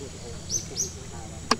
Thank you.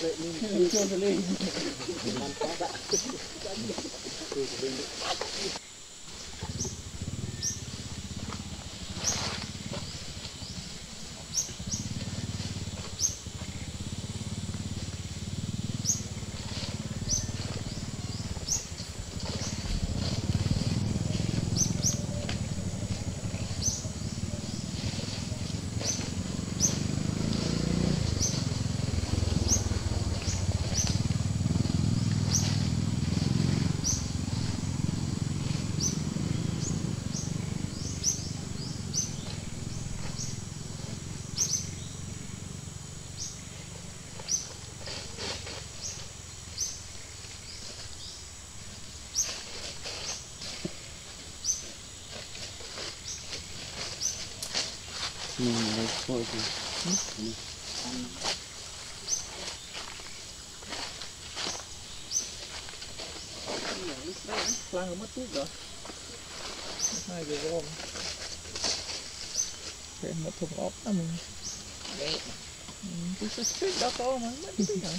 Thank you. Thôi mất tút rồi. Hai cái gom. Cái một thùng ốp đó mình. Đấy. Cái sợi xích đó có mà mất tút rồi.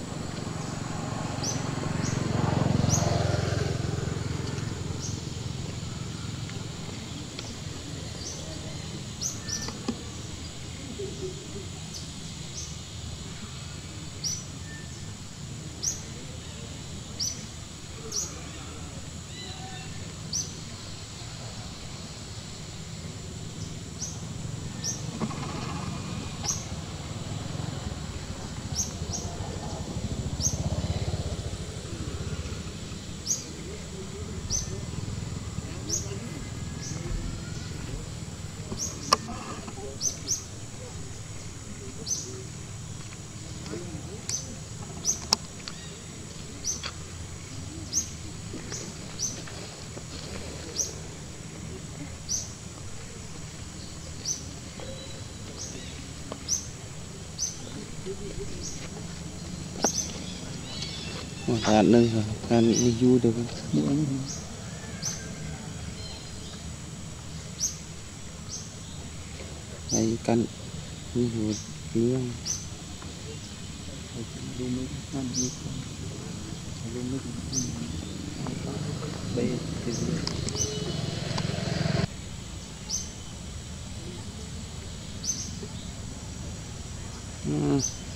Hạt nâng hả? Hạt đi du được không? Muốn Đây căn Đi du nương Mm-hmm.